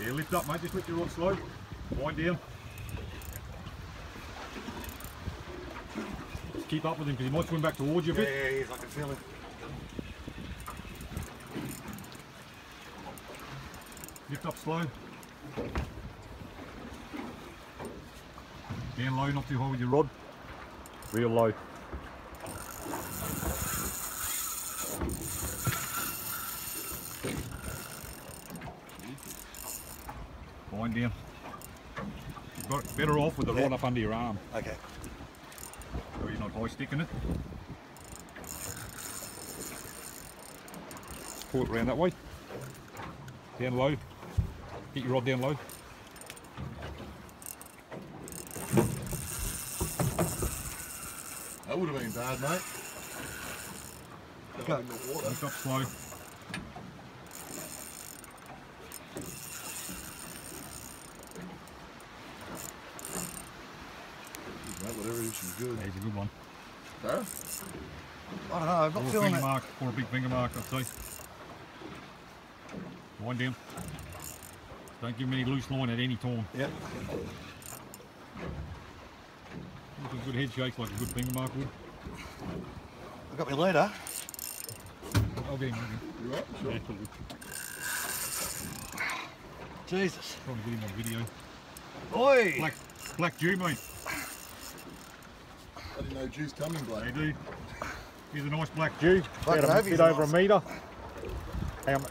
Yeah, lift up, mate. Just lift your rod slow. Wind down. Just keep up with him because he might swim back towards you a Yeah, bit. yeah, yeah, I can feel it. Lift up slow. Down low, not too high with your rod. Real low. Wind down. You've got it better off with the rod Yeah. up under your arm, Okay. so you're not high sticking it. Pull it around that way. Down low. Get your rod down low. That would have been bad, mate. Go in the water. Lift up slow. Mate, whatever it is, she's good. There's a good one. Huh? I don't know, I'm Or not a feeling finger it. mark, or a big finger mark, I'd say. Wind down. Don't give him any loose line at any time. Yep. Look a good head shakes like a good finger mark would. I've got my leader. I'll get him. I'll get. You right? Sure. Yeah. Jesus. Trying to get him on video. Oi! Black, black Jew, mate. I didn't know Jew's coming, They Blake. do. He's a nice black Jew. Black About a bit over a metre. How, mu-